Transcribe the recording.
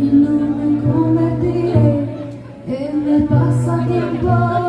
il no me convertiré en el pasatiempo.